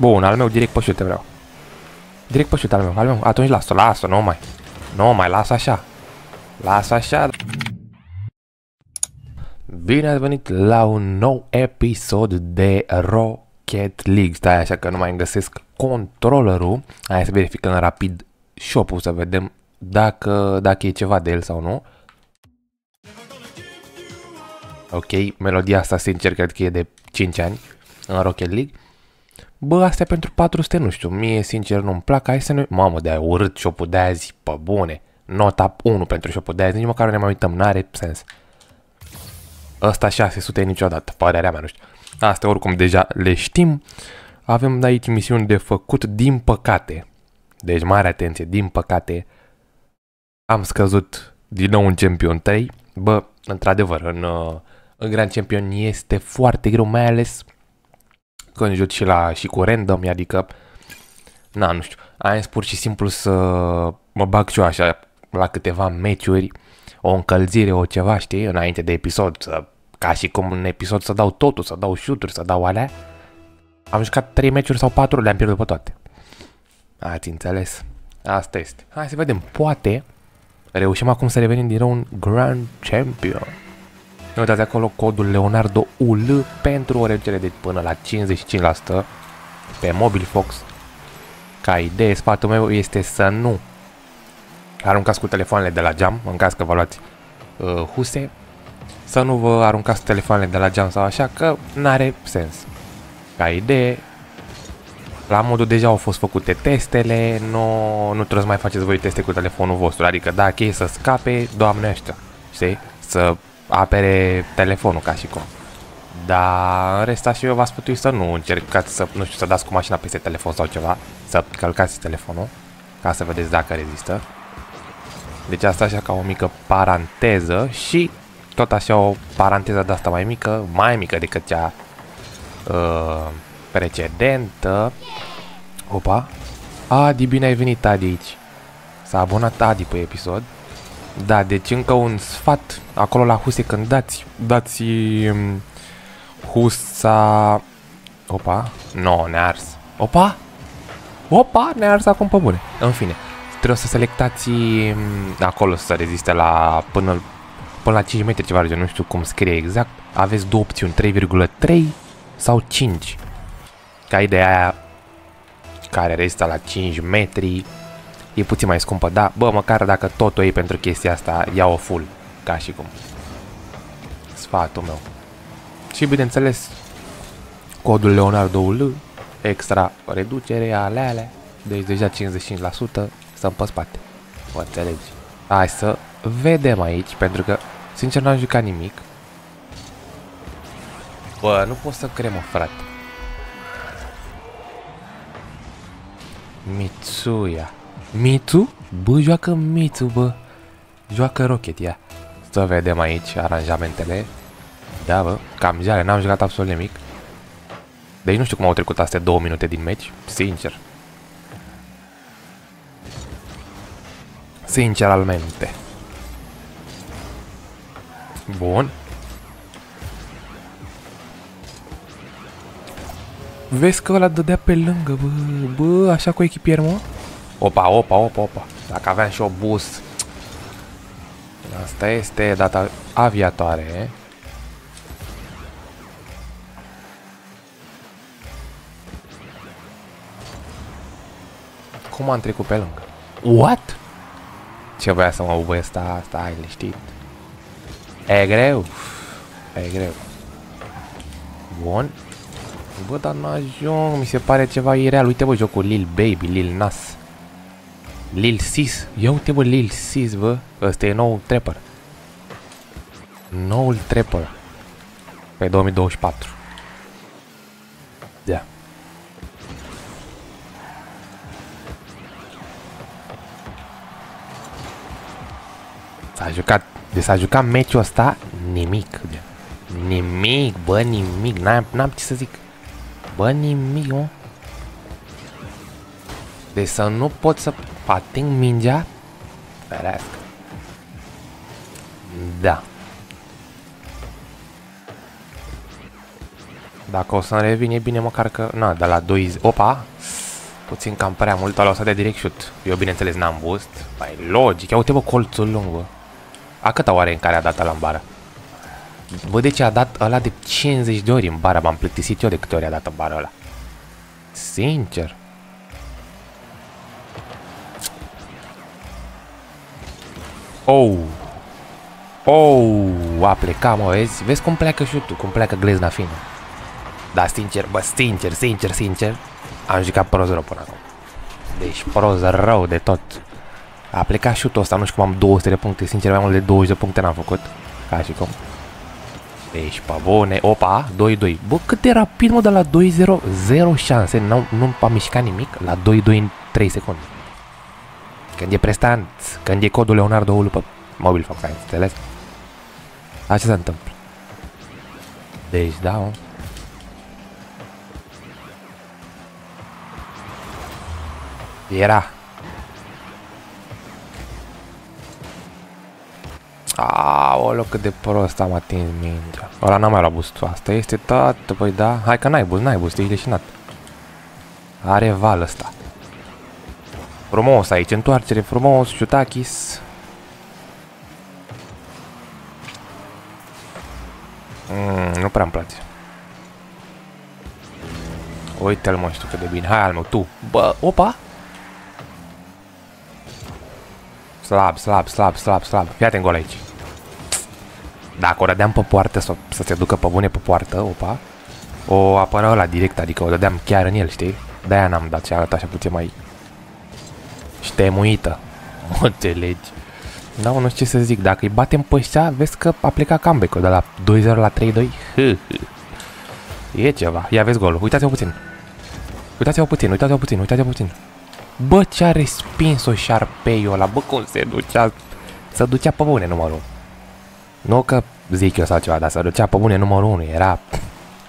Bun, al meu direct pe șute vreau. Direct pe șute al meu, al meu. Atunci lasă, lasă, nu mai. Nu mai, lasă așa. Lasă așa. Bine ați venit la un nou episod de Rocket League. Stai așa că nu mai găsesc controllerul. Hai să verificăm rapid shop-ul să vedem dacă, dacă e ceva de el sau nu. Ok, melodia asta sincer cred că e de 5 ani în Rocket League. Bă, astea pentru 400, nu știu, mie sincer nu-mi plac, hai să ne... Mamă, de-aia urât shop-ul de azi, pe bune. Nota 1 pentru shop-ul de azi, nici măcar nu ne mai uităm, n-are sens. Ăsta 600 niciodată, părerea mea, nu știu. Astea oricum deja le știm. Avem aici misiuni de făcut, din păcate. Deci mare atenție, din păcate am scăzut din nou în Champion 3. Bă, într-adevăr, în, uh, în Grand Champion este foarte greu, mai ales când joci și, la, și cu random, adică, na, nu știu, am pur și simplu să mă bag și eu așa la câteva meciuri, o încălzire, o ceva, știi, înainte de episod, să, ca și cum în episod să dau totul, să dau shoot să dau alea. Am jucat 3 meciuri sau 4, le-am pierdut pe toate. Ați înțeles? Asta este. Hai să vedem, poate reușim acum să revenim din nou un Grand Champion. Nu uitați acolo codul Leonardo UL pentru o reducere de până la 55% pe Mobile Fox. Ca idee, sfatul meu este să nu aruncați cu telefoanele de la geam, în caz că vă luați uh, huse, să nu vă aruncați telefoanele de la geam sau așa, că n-are sens. Ca idee, la modul deja au fost făcute testele, nu, nu trebuie să mai faceți voi teste cu telefonul vostru, adică dacă e să scape, doamne ăștia, știi? Să apere telefonul ca și cum. Dar în rest și eu v-a sputui să nu încercați să, nu știu, să dați cu mașina peste telefon sau ceva, să călcați telefonul, ca să vedeți dacă rezistă. Deci asta așa ca o mică paranteză și tot așa o paranteză de asta mai mică, mai mică decât cea uh, precedentă. Opa! Adi, bine ai venit, Adi, aici. S-a abonat Adi pe episod. Da, deci încă un sfat acolo la huse când dați, dați um, husa... Opa, nu, no, ne-a ars. Opa! Opa, ne-a ars acum pe bune. În fine, trebuie să selectați um, acolo să reziste la până, până la 5 metri ceva, nu știu cum scrie exact. Aveți două opțiuni, 3,3 sau 5. Ca ideea aia care rezistă la 5 metri e puțin mai scumpă, da, bă, măcar dacă tot o iei pentru chestia asta, ia-o full, ca și cum. Sfatul meu. Și bineînțeles, codul Leonardo UL, extra reducere, ale, ale, deci deja 55%, să pe spate. Vă înțelegi? Hai să vedem aici, pentru că, sincer, n-am jucat nimic. Bă, nu pot să cremă, frate. Mitsuya. Mitsu? Bă, joacă Mitsu, bă. Joacă Rocket, ia. Să vedem aici aranjamentele. Da, bă, cam jale, n-am jucat absolut nimic. Deci nu știu cum au trecut astea două minute din meci, sincer. Sinceramente. Bun. Vezi că ăla dădea pe lângă, bă, bă, așa cu echipier, mă? Opa, opa, opa, opa. Dacă aveam și o bus. Asta este data aviatoare. Cum am trecut pe lângă? What? Ce voia să mă ubă asta? Stai liniștit. E greu. E greu. Bun. Bă, dar n-ajung, mi se pare ceva ireal. Uite, bă, jocul Lil Baby, Lil Nas. Lil Sis. Ia uite, bă, Lil Sis, bă. Ăsta e noul trapper. Noul trapper. Pe 2024. Da. S-a jucat, de s-a jucat meciul ăsta, nimic. Nimic, bă, nimic, n-am ce să zic. Bă, nimic, mă. Deci să nu pot să ating mingea? Ferească. Da. Dacă o să-mi revin, e bine măcar că... Na, de la 2... Opa! Puțin cam prea mult, ăla o să de direct shoot. Eu bineînțeles n-am boost. Păi logic, ia uite bă colțul lung bă. A câta oare în care a dat ăla în bară? Bă, de ce a dat ăla de 50 de ori în bară? M-am plictisit eu de câte ori a dat în bară ăla. Sincer. Oh! Oh! A plecat, mă, vezi? Vezi cum pleacă șutul, cum pleacă glezna fină. Da, sincer, bă, sincer, sincer, sincer. Am jucat prost rău până acum. Deci prost rău de tot. A plecat șutul ăsta, nu știu cum am 200 de puncte, sincer, mai mult de 20 de puncte n-am făcut. Ca și cum. Deci, pe bune, opa, 2-2. Bă, cât de rapid, mă, de la 2-0, 0 șanse, nu, nu am mișcat nimic, la 2-2 în 3 secunde. Când e prestant, când e codul Leonardo Ulu pe mobil fac ai înțeles? Așa se întâmplă. Deci, da, mă. Era. Aoleu, cât de prost am atins mingea. Ăla n-am mai luat boost Asta este tot, păi da. Hai că n-ai boost, n-ai boost, ești leșinat. Are val ăsta. Frumos aici, întoarcere frumos, Shutakis. Mm, nu prea îmi place. Uite-l mă, știu cât de bine. Hai al meu, tu. Bă, opa! Slab, slab, slab, slab, slab. Fii atent gol aici. Dacă o dădeam pe poartă, să, să se ducă pe bune pe poartă, opa, o apăra la direct, adică o dădeam chiar în el, știi? De-aia n-am dat și arăt așa puțin mai ștemuită. Mă înțelegi? Da, nu știu ce să zic. Dacă îi batem pe ăștia, vezi că a plecat comeback-ul de la 2-0 la 3-2. E ceva. Ia vezi golul. Uitați-vă puțin. Uitați-vă puțin, uitați-vă puțin, uitați-vă puțin. Bă, ce-a respins-o șarpeiul ăla. Bă, cum se ducea... Se ducea pe bune numărul. Nu că zic eu sau ceva, dar se ducea pe bune numărul 1. Era...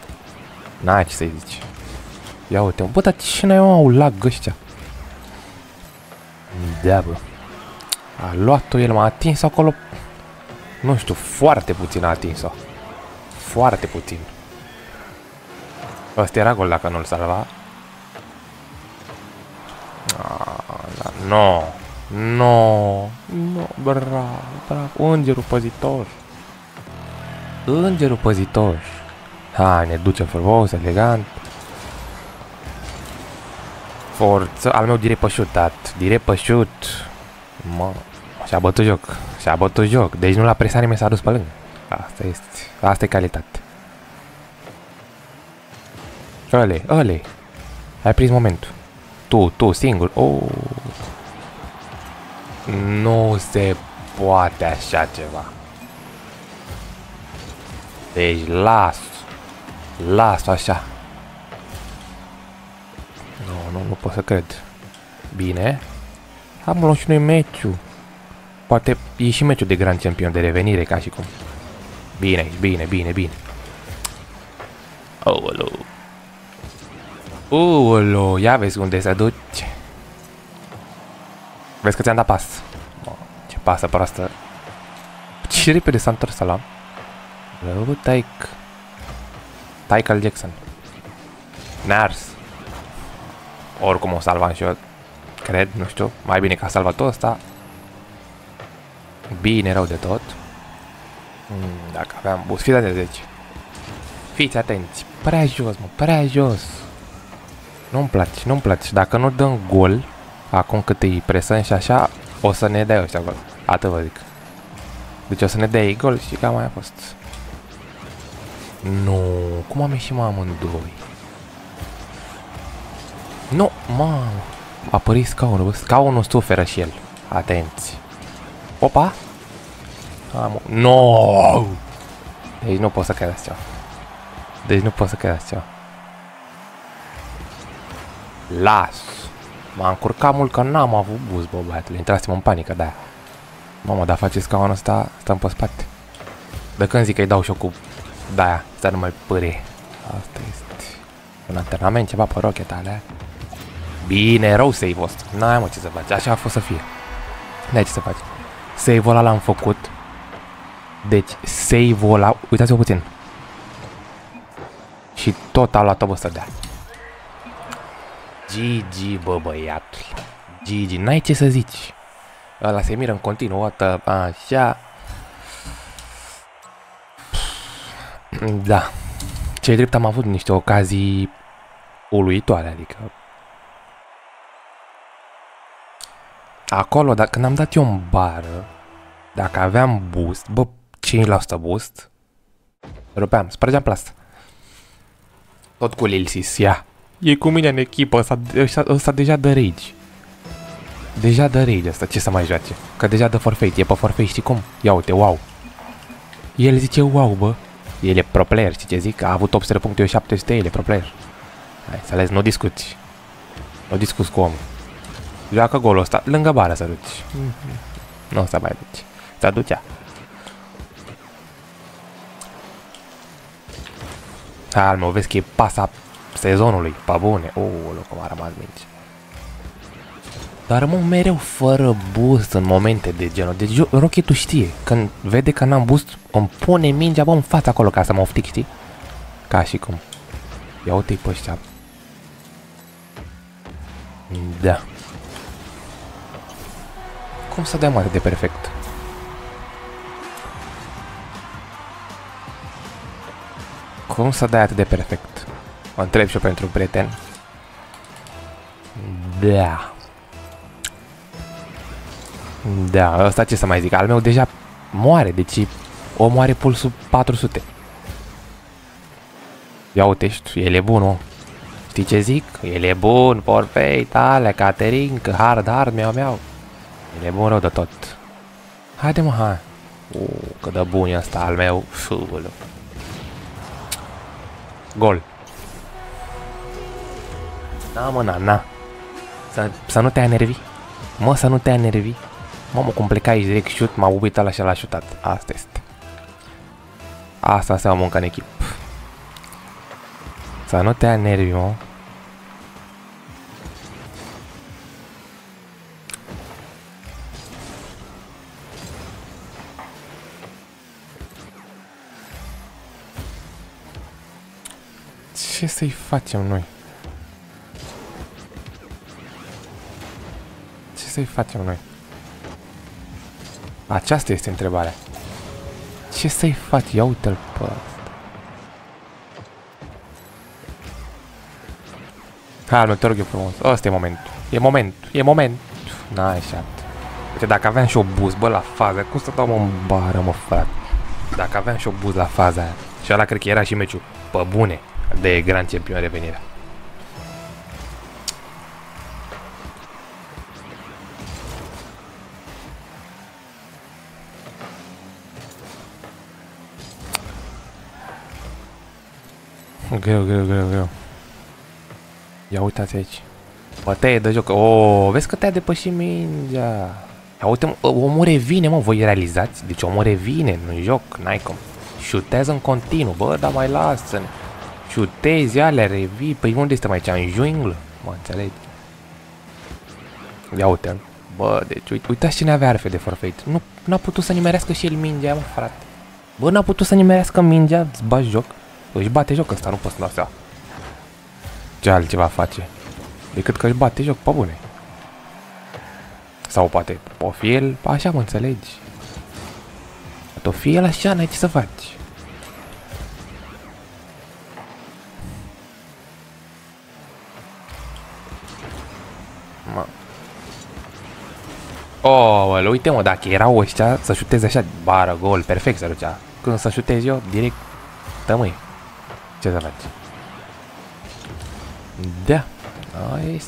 N-ai ce să-i zici. Ia uite, bă, dar ce n-ai au lag ăștia? Da, bă. A luat-o, el m-a atins acolo. Nu știu, foarte puțin a atins-o. Foarte puțin. Ăsta era gol dacă nu-l salva. Ah, no. No. No, bravo, bravo. Îngerul păzitor. Îngerul păzitor. Hai, ne duce frumos, elegant. Forță, al meu direct pe shoot, dat. Direct pe shoot. Mă, și-a bătut joc. Și-a bătut joc. Deci nu l-a presat nimeni, s-a dus pe lângă. Asta este. Asta e calitate. Ole, ole. Ai prins momentul. Tu, tu, singur. Oh. Nu se poate așa ceva. Deci las. Las așa. Nu, nu, nu pot să cred. Bine. Am luat și noi meciul. Poate e și meciul de Grand Champion de revenire, ca și cum. Bine, bine, bine, bine. Oolo. Oolo, ia vezi unde se duce. Vezi că ți-am dat pas. Oh, ce pasă proastă. Ce repede s-a întors ăla. Rău, Taik. Taikal Jackson. Nars. Oricum o salvam și eu. Cred, nu știu. Mai bine ca salvatul ăsta. Bine rău de tot. Mm, dacă aveam bus, fiți atenți, deci. Fiți atenți. Prea jos, mă, prea jos. Nu-mi place, nu-mi place. Dacă nu dăm gol, acum cât îi presăm și așa, o să ne dea ăștia gol. Atât vă zic. Deci o să ne dea ei gol și cam mai a fost. Nu, cum am ieșit mă amândoi? Nu, mă, a părit scaunul, scaunul suferă și el. Atenți. Opa! Am... No! Deci nu pot să credeți ceva. Deci nu pot să credeți ceva. Las! M-am încurcat mult că n-am avut buz, bă, băiatule. Intrasem în panică de-aia. Mamă, dar face scaunul ăsta, stăm pe spate. De când zic că-i dau și cu de-aia, să nu mai pârie. Asta este un antrenament, ceva pe rocheta alea. Bine, rău save-ul ăsta. N-ai mă ce să faci, așa a fost să fie. N-ai ce să faci. Save-ul ăla l-am făcut. Deci, save-ul ăla... Uitați-vă puțin. Și și tot a luat-o bă să dea. GG, bă, băiatul. GG, n-ai ce să zici. Ăla se miră în continuu, oată, așa. Da. Cei drept am avut niște ocazii uluitoare, adică... Acolo, dacă când am dat eu în bară, dacă aveam boost, bă, 5% boost, rupeam, spărgeam plasta. Tot cu Lilsis, ia. E cu mine în echipă, ăsta, ăsta, ăsta deja dă rage. Deja dă rage asta, ce să mai joace? Că deja dă forfeit, e pe forfeit, știi cum? Ia uite, wow. El zice wow, bă. El e pro player, știi ce zic? A avut 800 puncte, eu 700, el e pro player. Hai, să ales, nu discuți. Nu discuți cu omul. Joacă golul ăsta, lângă bara să duci. Mm -hmm. Nu o să mai duci. Să ducea. Hai, mă, vezi că e pasa sezonului, pa bune. O, oh, cum a rămas minge. Dar rămân mereu fără boost în momente de genul. Deci Rocky tu știe, când vede că n-am boost, îmi pune mingea, bă, în fața acolo ca să mă oftic, știi? Ca și cum. Ia uite-i pe ăștia. Da. Cum să dea mare de perfect? Cum să dai atât de perfect? O întreb și eu pentru un prieten. Da. Da, ăsta ce să mai zic, al meu deja moare, deci o moare pulsul 400. Ia uite, el e bun, o. Știi ce zic? El e bun, porfei, tale, Caterin, că hard, hard, miau, miau. El e bun rău de tot. Haide mă, hai. Uh, cât de bun e ăsta al meu. Fulu. Gol. Na, mă, na, na. Să, să nu te enervi. Mă, să nu te enervi. Mamă, cum pleca aici direct shoot, m-a ubit ala și l-a shootat. Asta este. Asta se muncă în echip. Să nu te enervi, mă. Ce să-i facem noi? Ce să-i facem noi? Aceasta este întrebarea. Ce să-i faci? Ia uite-l pe ăsta. Hai, mă, te rog eu frumos. Ăsta e momentul. E momentul. E momentul. N-ai șat. Uite, dacă aveam și o buz, bă, la fază, cum să dau mă în bară, mă, frate? Dacă aveam și o buz la faza aia. Și ăla cred că era și meciul. Pe bune. De Grand Champion revenirea. Greu, greu, greu, greu. Ia uitați aici. Bătaie de joc. Oh, vezi că te-a depășit mingea. Ia uite, omul revine, mă, voi realizați? Deci omul revine în joc, n-ai cum. Șutează în continuu, bă, dar mai lasă-ne. Șutezi, alea, revii. Păi unde este mai cea? În junglă? Mă, înțelegi? Ia uite -l. Bă, deci uite, uitați cine avea arfe de forfeit. Nu n-a putut să nimerească și el mingea, mă, frate. Bă, n-a putut să nimerească mingea, îți bagi joc. Își bate joc ăsta, nu pot să-mi dau seama. Ce altceva face? Decât că își bate joc pe bune. Sau poate o fi el, așa mă înțelegi. Poate o fi el așa, n-ai ce să faci. Oh, uite mă, dacă erau ăștia să șuteze așa, bară, gol, perfect să ducea. Când să șutez eu, direct, tămâi. Ce să faci? Da. Nice.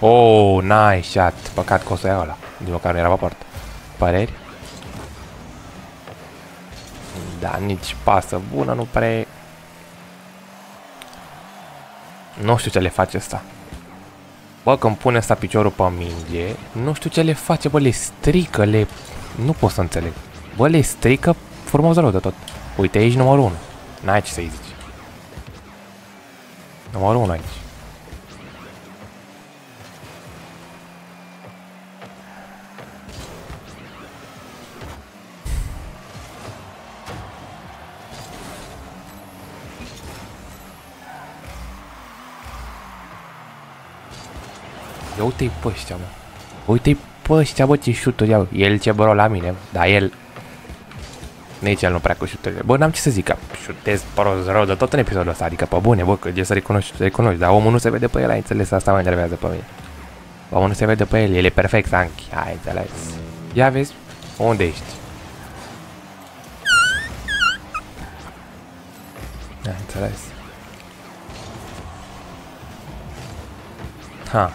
Oh, nice shot. Păcat că o să iau ăla. Din măcar nu era pe poartă. Păreri? Da, nici pasă bună nu pare... Nu știu ce le face asta. Bă, când pune asta piciorul pe minge, nu știu ce le face, bă, le strică, le... Nu pot să înțeleg. Bă, le strică frumos rău de tot. Uite, aici numărul 1. N-ai ce să-i zici. Numărul 1 aici. Ia uite-i pe ăștia, mă. Uite-i pe ăștia, bă, ce șuturi au. El ce bro la mine, dar el... Nici el nu prea cu șuturile. Bă, n-am ce să zic, că șutez prost rău de tot în episodul ăsta. Adică, pe bune, bă, că e să recunoști, să recunoști. Dar omul nu se vede pe el, ai înțeles? Asta mă enervează pe mine. Omul nu se vede pe el, el e perfect, Sanchi. Ai înțeles. Ia vezi, unde ești? Ai înțeles. Ha.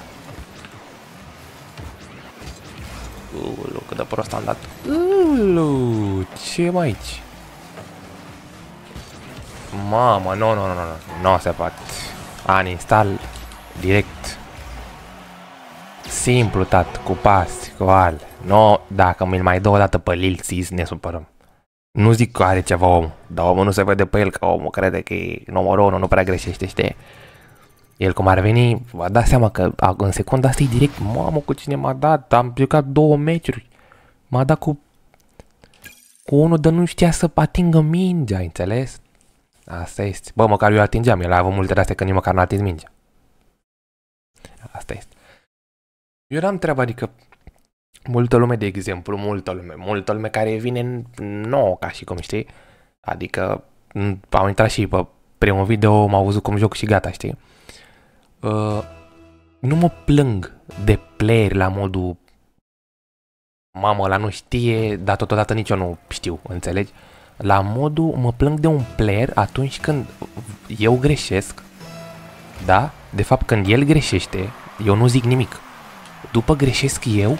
Ulu, cât de prost am dat. Ulu, ce e mai aici? Mamă, nu, nu, nu, nu, nu se poate. Uninstall direct. Simplu, tat, cu pas, cu al. No, dacă mi-l mai dă o dată pe Lil Sis, ne supărăm. Nu zic că are ceva om, dar omul nu se vede pe el că omul crede că e numărul 1, nu prea greșește, știi? El cum ar veni, va da seama că în secunda asta e direct, mamă, cu cine m-a dat, am jucat două meciuri. M-a dat cu, cu unul de nu știa să atingă mingea, înțeles? Asta este. Bă, măcar eu atingeam, el a avut multe de astea că nici măcar nu atins mingea. Asta este. Eu n-am treaba, adică multă lume, de exemplu, multă lume, multă lume care vine nouă, ca și cum știi, adică am intrat și pe primul video, m-au văzut cum joc și gata, știi? Uh, nu mă plâng de player la modul mamă, la nu știe, dar totodată nici eu nu știu, înțelegi? La modul mă plâng de un player atunci când eu greșesc, da? De fapt, când el greșește, eu nu zic nimic. După greșesc eu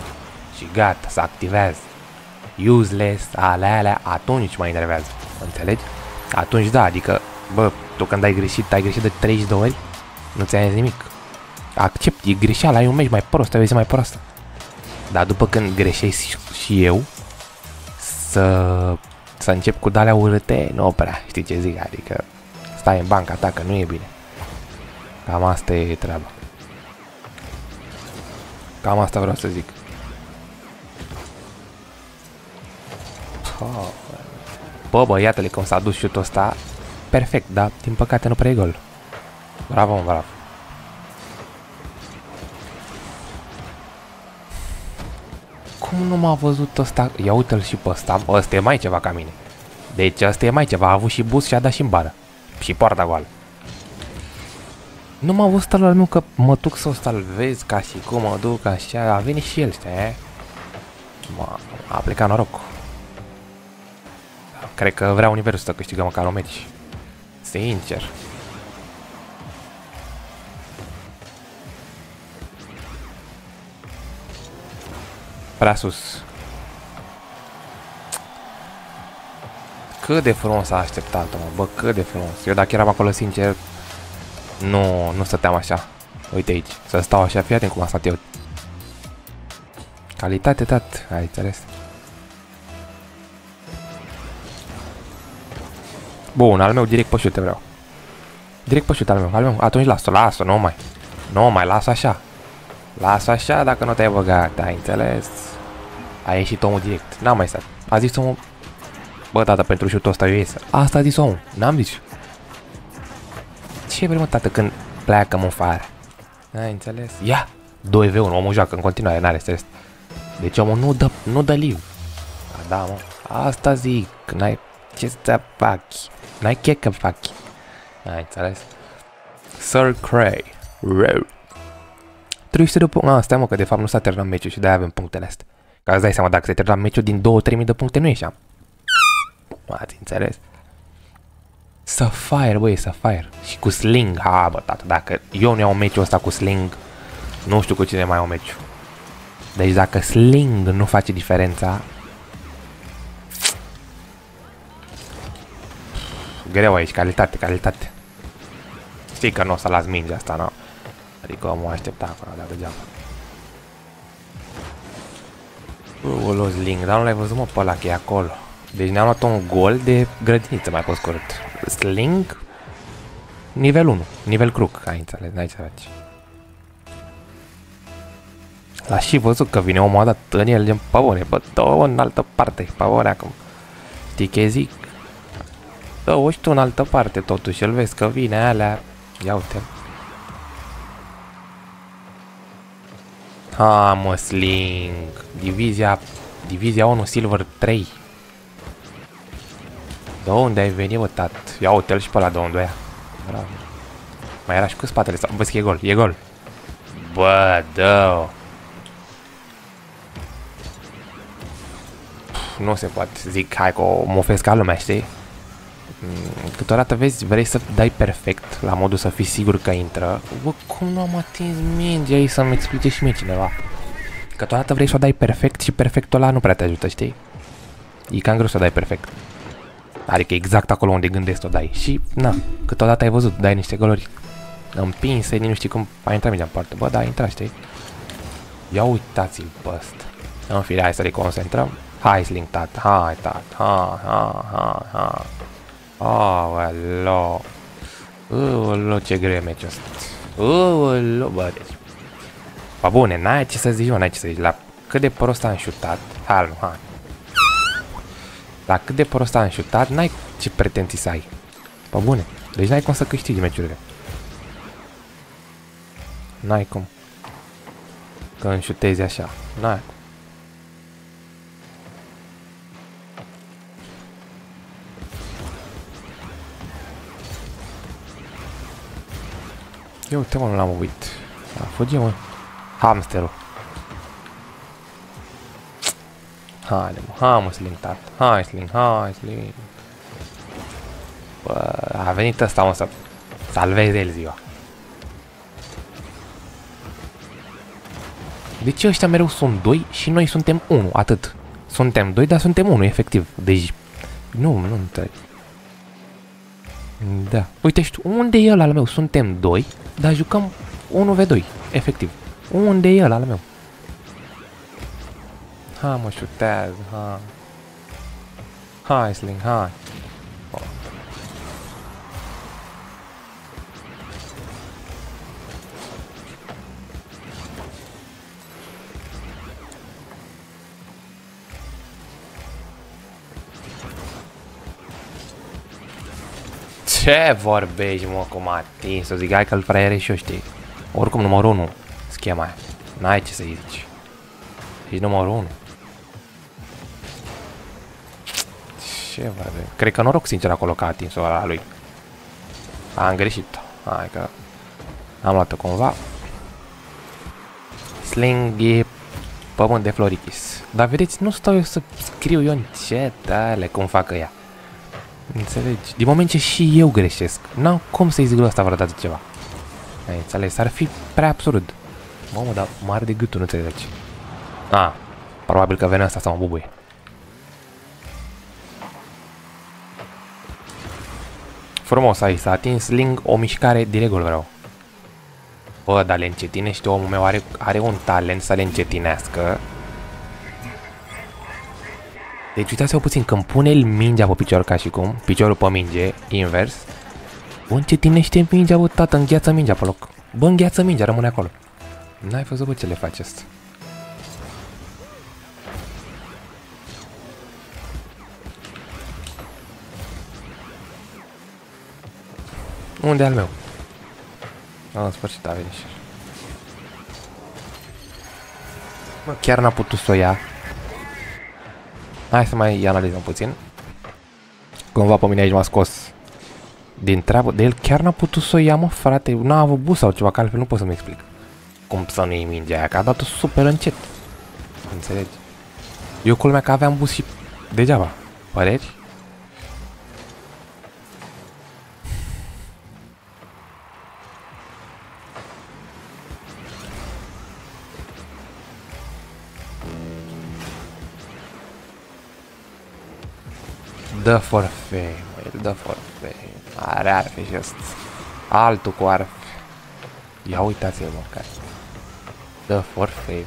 și gata, să activează. Useless, alea, alea, atunci mă enervează. Înțelegi? Atunci da, adică, bă, tu când ai greșit, ai greșit de 30 de ori, nu ți-ai nimic. Accept, e greșeala, ai un meci mai prost, ai mai proastă. Dar după când greșești și eu, să, să încep cu dalea urâte, nu prea, știi ce zic, adică stai în banca ta, că nu e bine. Cam asta e treaba. Cam asta vreau să zic. Bă, băiatele, cum s-a dus șutul ăsta, perfect, dar din păcate nu prea e gol. Bravo, bravo. Cum nu m-a văzut ăsta? Ia uite-l și pe ăsta. Ăsta e mai ceva ca mine. Deci ăsta e mai ceva. A avut și bus și a dat și în bară. Și poarta goală. Nu m-a văzut al meu că mă duc să o salvez ca și cum mă duc așa. A venit și el, știi? M-a, a plecat noroc. Cred că vrea universul să câștigăm măcar un meci. Sincer. Prea sus. Cât de frumos a așteptat-o, mă, bă, cât de frumos. Eu dacă eram acolo, sincer, nu, nu stăteam așa. Uite aici, să stau așa, fii atent cum am stat eu. Calitate, tat, ai înțeles. Bun, al meu direct pe șute vreau. Direct pe șute al meu, al meu. Atunci las-o, las-o, nu mai. Nu mai, las așa. Las așa dacă nu te-ai băgat, ai înțeles? A ieșit omul direct. N-am mai stat. A zis omul... Bă, tata, pentru șutul ăsta eu ies. Asta a zis omul. N-am zis. Ce vrei, mă, tată, când pleacă în fară? Ai înțeles? Ia! 2v1, omul joacă în continuare, n-are stres. Deci omul nu dă, nu dă liv. Da, da, mă. Asta zic. N-ai ce să faci. N-ai ce că faci. Ai înțeles? Sir Cray. Row. 300 de puncte. Ah, stai mă că de fapt nu s-a terminat meciul și de-aia avem punctele astea. Ca îți dai seama, dacă se terminat meciul din 2-3 de puncte, nu ieșeam. Ați înțeles? Sapphire, băi, Sapphire. Și cu Sling, ha, bă, tată, dacă eu nu iau meciul ăsta cu Sling, nu știu cu cine mai iau meciul. Deci dacă Sling nu face diferența... Greu aici, calitate, calitate. Știi că nu o să las mingea asta, nu? Adică mă aștepta acolo, dar degeaba. Ulu, Sling, dar nu l-ai văzut mă pe ăla că e acolo. Deci ne-am luat un gol de grădiniță mai pe scurt. Sling, nivel 1, nivel cruc, ai înțeles, n-ai ce faci. L-a și văzut că vine omul dat în el în păvone, bă, dă în altă parte, păvone acum. Știi ce zic? Dă-o și tu în altă parte totuși, îl vezi că vine alea, ia uite Ha, mă, Sling. Divizia... Divizia 1 Silver 3. De unde ai venit, bă, tat? Ia uite și pe la de unde aia. Bravo. Mai era și cu spatele sau... Vezi că e gol, e gol. Bă, dă -o. Nu se poate. Zic, hai că o mofesc ca lumea, știi? Mm, câteodată vezi, vrei să dai perfect, la modul să fii sigur că intră. Bă, cum nu am atins mingea aici să-mi explice și mie cineva? Câteodată vrei să o dai perfect și perfectul ăla nu prea te ajută, știi? E cam greu să o dai perfect. Adică exact acolo unde gândești să o dai. Și, na, câteodată ai văzut, dai niște goluri împinse, nu știi cum a intrat mingea în poartă. Bă, da, a intrat, știi? Ia uitați-l pe ăsta. În fire, hai să ne concentrăm. Hai, Sling, tata, hai, tata, hai, hai, hai, hai. Aoleo. Aoleo, ce greu e meciul ăsta. Aoleo, bă, deci. Bă, bune, n-ai ce să zici, n-ai ce să zici. La cât de prost am șutat. Hai, nu, hai. La cât de prost am șutat, n-ai ce pretenții să ai. Bă, bune. Deci n-ai cum să câștigi meciurile. N-ai cum. Când șutezi așa. N-ai cum. Ia uite mă, nu l-am uit. A, fuge mă. Hamsterul. Haide mă, hai mă Sling, tat. Hai Sling, hai Sling. Bă, a venit ăsta mă să salveze el ziua. De ce ăștia mereu sunt doi și noi suntem unu, atât? Suntem doi, dar suntem unu, efectiv. Deci, nu, nu întreb. Da. Uite, știu, unde e ăla al meu? Suntem doi, dar jucăm 1v2, efectiv. Unde e ăla al meu? Ha, mă șutează, ha. Hai, Sling, hai. Ce vorbești, mă, cum atins? Să zic, hai că-l fraiere și eu, știi. Oricum, numărul 1, schema aia. N-ai ce să zici. Ești numărul 1. Ce vorbe? Cred că noroc, sincer, acolo că a atins-o ăla lui. Am greșit. Hai că... Am luat-o cumva. Sling e pământ de florichis. Dar vedeți, nu stau eu să scriu eu în chat ale cum fac ea. Înțelegi? Din moment ce și eu greșesc, n-am cum să-i zic lui ăsta vreodată ceva. Ai înțeles? Ar fi prea absurd. Mamă, dar mare de gâtul, nu înțelegi. A, probabil că venea asta să mă bubuie. Frumos aici, s-a atins Ling o mișcare direct gol vreau. Bă, dar le încetinește omul meu, are, are un talent să le încetinească. Deci uitați-vă puțin, când pune el mingea pe picior ca și cum, piciorul pe minge, invers, bă, încetinește mingea, bă, tată, îngheață mingea pe loc. Bă, îngheață mingea, rămâne acolo. N-ai văzut, bă, ce le face asta. Unde al meu? A, în sfârșit a venit și Mă, chiar n-a putut să o ia. Hai să mai analizăm puțin. Cumva pe mine aici m-a scos din treabă. De el chiar n-a putut să o ia, mă, frate. N-a avut bus sau ceva, că altfel nu pot să-mi explic. Cum să nu iei mingea aia, că a dat-o super încet. Înțelegi? Eu culmea că aveam bus și degeaba. Păreri? Dă forfei, mă, el dă forfei. Are arfe și ăsta. Altul cu arfe. Ia uitați-vă, mă, care. Dă forfei.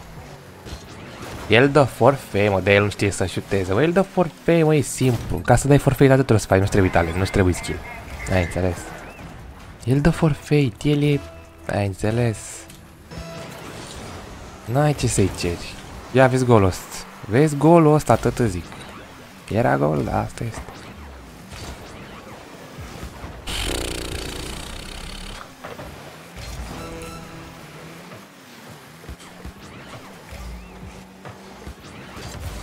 El dă forfei, mă, de el nu știe să șuteze. Mă, el dă forfei, mă, e simplu. Ca să dai forfei, atât trebuie să faci, nu trebuie talent, nu trebuie skill. Ai înțeles? El dă forfei, el e... Ai înțeles? N-ai ce să-i ceri. Ia vezi golul ăsta. Vezi golul ăsta, atât zic. Era gol, da, asta este.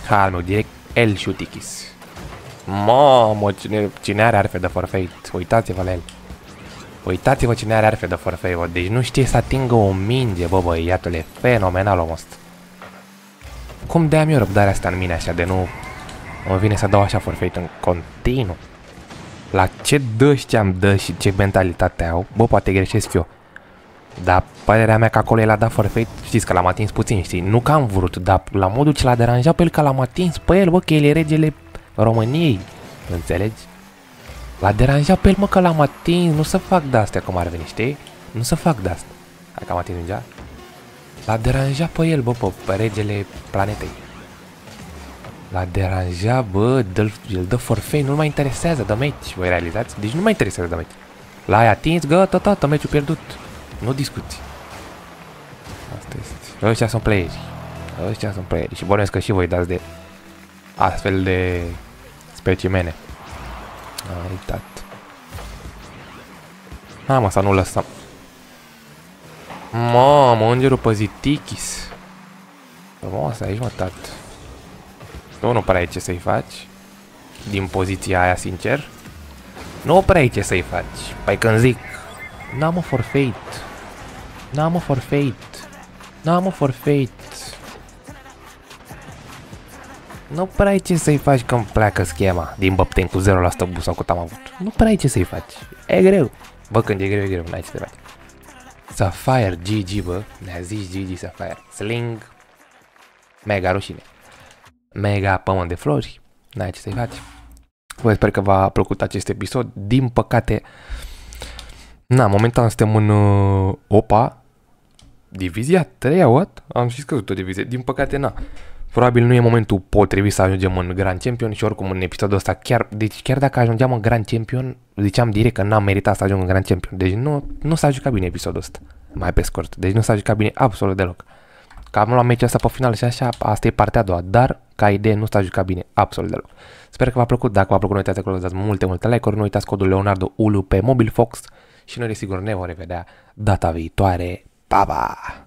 Al meu, direct El Shutikis. Mamă, cine, cine are arfe de forfeit. Uitați-vă la el. Uitați-vă cine are arfe de forfeit, bă. Deci nu știe să atingă o minge, bă, băiatule. Fenomenal om ăsta. Cum de am eu răbdarea asta în mine așa de nu mă vine să dau așa forfeit în continuu? La ce dă și am dă și ce mentalitate au, bă, poate greșesc eu. Dar părerea mea că acolo el a dat forfeit, știți că l-am atins puțin, știi? Nu că am vrut, dar la modul ce l-a deranjat pe el că l-am atins pe el, bă, că el e regele României. Înțelegi? L-a deranjat pe el, mă, că l-am atins. Nu să fac de-astea cum ar veni, știi? Nu să fac de-asta. Hai că am atins mingea. L-a deranjat pe el, bă, pe, pe regele planetei. L-a deranjat, bă, dă el dă forfei, nu mai interesează de meci, voi realizați? Deci nu mai interesează de meci. L-ai atins, gata, tata, meciul pierdut. Nu discuți. Asta este. Ăștia sunt playeri. Ăștia sunt playeri. Și bănuiesc că și voi dați de astfel de specimene. Am uitat. Ha, mă, să nu lăsăm. Mamă, îngerul păzitikis. Frumos aici, mă, tat. Tu nu prea ai ce să-i faci. Din poziția aia, sincer. Nu prea ai ce să-i faci. Păi când zic, n-am o forfeit. N-am o forfeit. N-am o forfeit. Nu prea ai ce să-i faci când pleacă schema din băpten cu 0% bus sau cât am avut. Nu prea ai ce să-i faci. E greu. Bă, când e greu, e greu, n-ai ce să faci. Sapphire GG, bă. Ne-a zis GG Sapphire. Sling. Mega rușine. Mega pământ de flori. N-ai ce să-i faci. Vă sper că v-a plăcut acest episod. Din păcate, na, momentan suntem în uh, OPA, divizia 3, what? Am și scăzut o divizie. Din păcate, na. Probabil nu e momentul potrivit să ajungem în Grand Champion și oricum în episodul ăsta chiar, deci chiar dacă ajungeam în Grand Champion, ziceam direct că n-am meritat să ajung în Grand Champion. Deci nu, nu s-a jucat bine episodul ăsta, mai pe scurt. Deci nu s-a jucat bine absolut deloc. Că am luat meciul ăsta pe final și așa, asta e partea a doua, dar ca idee nu s-a jucat bine absolut deloc. Sper că v-a plăcut, dacă v-a plăcut nu uitați acolo, dați multe, multe like-uri, nu uitați codul Leonardo Ulu pe Mobile Fox și noi desigur ne vom revedea data viitoare. Pa, pa!